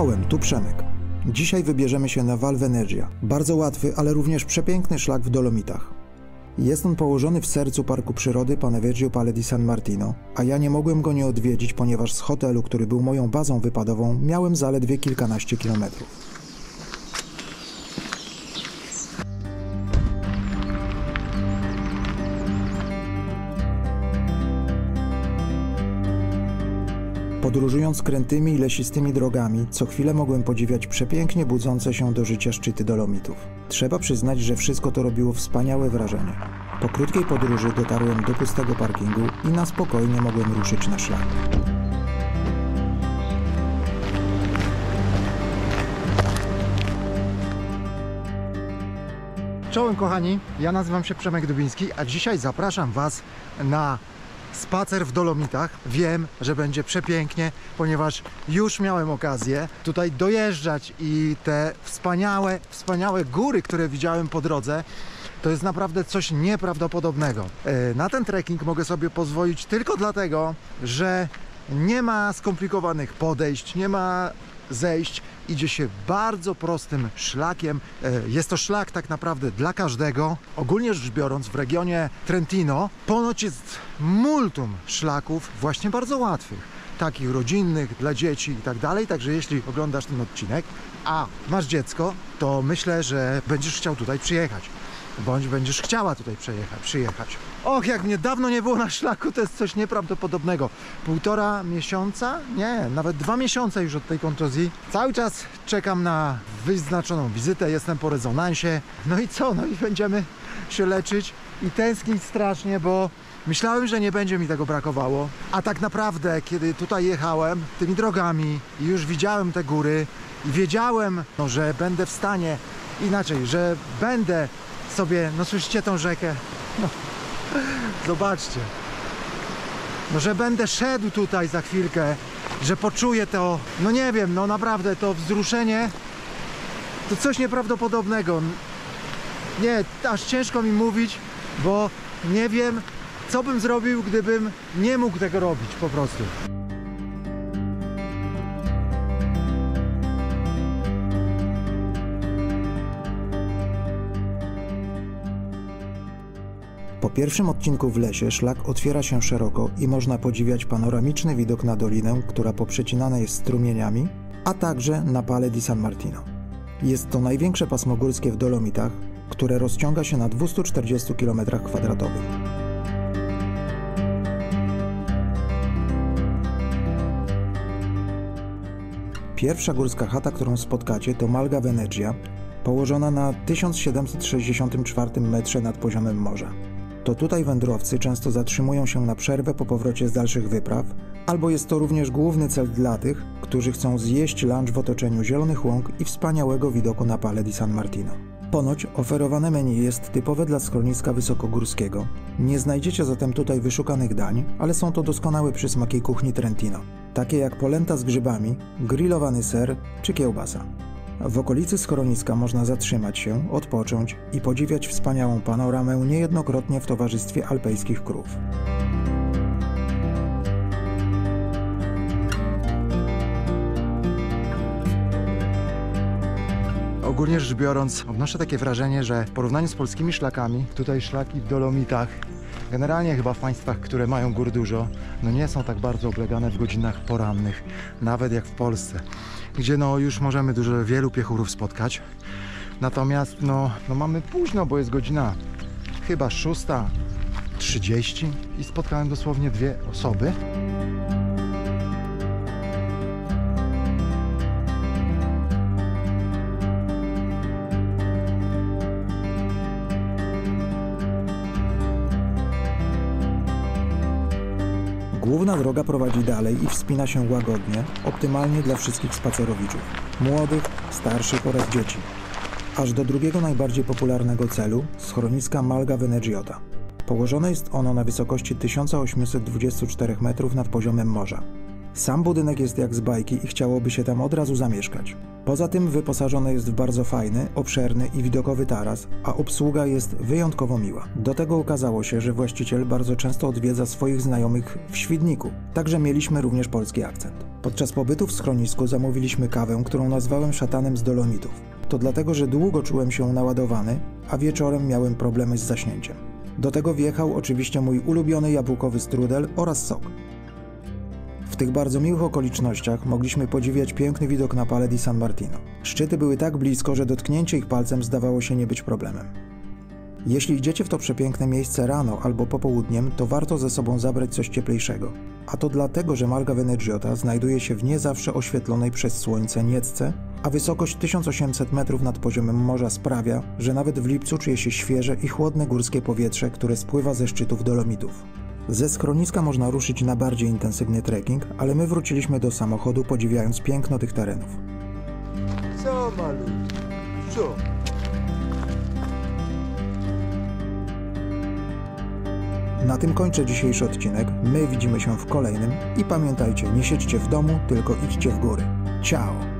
Czołem, tu Przemek. Dzisiaj wybierzemy się na Val Venezia. Bardzo łatwy, ale również przepiękny szlak w Dolomitach. Jest on położony w sercu Parku Przyrody Paneveggio Pale di San Martino, a ja nie mogłem go nie odwiedzić, ponieważ z hotelu, który był moją bazą wypadową, miałem zaledwie kilkanaście kilometrów. Podróżując krętymi i lesistymi drogami, co chwilę mogłem podziwiać przepięknie budzące się do życia szczyty Dolomitów. Trzeba przyznać, że wszystko to robiło wspaniałe wrażenie. Po krótkiej podróży dotarłem do pustego parkingu i na spokojnie mogłem ruszyć na szlak. Czołem kochani, ja nazywam się Przemek Dubiński, a dzisiaj zapraszam Was na spacer w Dolomitach. Wiem, że będzie przepięknie, ponieważ już miałem okazję tutaj dojeżdżać i te wspaniałe, wspaniałe góry, które widziałem po drodze, to jest naprawdę coś nieprawdopodobnego. E, na ten trekking mogę sobie pozwolić tylko dlatego, że nie ma skomplikowanych podejść, nie ma zejść. Idzie się bardzo prostym szlakiem. E, jest to szlak tak naprawdę dla każdego. Ogólnie rzecz biorąc, w regionie Trentino ponoć jest multum szlaków właśnie bardzo łatwych takich rodzinnych, dla dzieci i tak dalej. Także jeśli oglądasz ten odcinek, a masz dziecko, to myślę, że będziesz chciał tutaj przyjechać bądź będziesz chciała tutaj przejechać, przyjechać. Och, jak mnie dawno nie było na szlaku, to jest coś nieprawdopodobnego. Półtora miesiąca? Nie, nawet dwa miesiące już od tej kontuzji. Cały czas czekam na wyznaczoną wizytę, jestem po rezonansie. No i co? No i będziemy się leczyć i tęsknić strasznie, bo Myślałem, że nie będzie mi tego brakowało, a tak naprawdę, kiedy tutaj jechałem tymi drogami i już widziałem te góry i wiedziałem, no, że będę w stanie inaczej, że będę sobie, no słyszycie tą rzekę? No, zobaczcie. No, że będę szedł tutaj za chwilkę, że poczuję to, no nie wiem, no naprawdę to wzruszenie, to coś nieprawdopodobnego. Nie, aż ciężko mi mówić, bo nie wiem, co bym zrobił, gdybym nie mógł tego robić po prostu. Po pierwszym odcinku w lesie szlak otwiera się szeroko i można podziwiać panoramiczny widok na dolinę, która poprzecinana jest strumieniami, a także na Pale di San Martino. Jest to największe pasmo górskie w Dolomitach, które rozciąga się na 240 km2. Pierwsza górska chata, którą spotkacie, to Malga Venezia, położona na 1764 metrze nad poziomem morza. To tutaj wędrowcy często zatrzymują się na przerwę po powrocie z dalszych wypraw, albo jest to również główny cel dla tych, którzy chcą zjeść lunch w otoczeniu zielonych łąk i wspaniałego widoku na Pale di San Martino. Ponoć oferowane menu jest typowe dla schroniska wysokogórskiego. Nie znajdziecie zatem tutaj wyszukanych dań, ale są to doskonałe przysmaki kuchni Trentino, takie jak polenta z grzybami, grillowany ser czy kiełbasa. W okolicy schroniska można zatrzymać się, odpocząć i podziwiać wspaniałą panoramę niejednokrotnie w towarzystwie alpejskich krów. Ogólnie rzecz biorąc, odnoszę takie wrażenie, że w porównaniu z polskimi szlakami, tutaj szlaki w Dolomitach, generalnie chyba w państwach, które mają gór dużo, no nie są tak bardzo oblegane w godzinach porannych, nawet jak w Polsce gdzie no już możemy dużo, wielu piechurów spotkać. Natomiast no, no mamy późno, bo jest godzina chyba 6.30 i spotkałem dosłownie dwie osoby. Główna droga prowadzi dalej i wspina się łagodnie, optymalnie dla wszystkich spacerowiczów. Młodych, starszych oraz dzieci. Aż do drugiego najbardziej popularnego celu, schroniska Malga Venegiota. Położone jest ono na wysokości 1824 metrów nad poziomem morza. Sam budynek jest jak z bajki i chciałoby się tam od razu zamieszkać. Poza tym wyposażony jest w bardzo fajny, obszerny i widokowy taras, a obsługa jest wyjątkowo miła. Do tego okazało się, że właściciel bardzo często odwiedza swoich znajomych w Świdniku, także mieliśmy również polski akcent. Podczas pobytu w schronisku zamówiliśmy kawę, którą nazwałem szatanem z Dolomitów. To dlatego, że długo czułem się naładowany, a wieczorem miałem problemy z zaśnięciem. Do tego wjechał oczywiście mój ulubiony jabłkowy strudel oraz sok. W tych bardzo miłych okolicznościach mogliśmy podziwiać piękny widok na Pale di San Martino. Szczyty były tak blisko, że dotknięcie ich palcem zdawało się nie być problemem. Jeśli idziecie w to przepiękne miejsce rano albo popołudniem, to warto ze sobą zabrać coś cieplejszego. A to dlatego, że Marga Veneggiota znajduje się w nie zawsze oświetlonej przez słońce Niecce, a wysokość 1800 metrów nad poziomem morza sprawia, że nawet w lipcu czuje się świeże i chłodne górskie powietrze, które spływa ze szczytów Dolomitów. Ze schroniska można ruszyć na bardziej intensywny trekking, ale my wróciliśmy do samochodu podziwiając piękno tych terenów. Co malutki? Co? Na tym kończę dzisiejszy odcinek. My widzimy się w kolejnym i pamiętajcie, nie siedźcie w domu, tylko idźcie w góry. Ciao!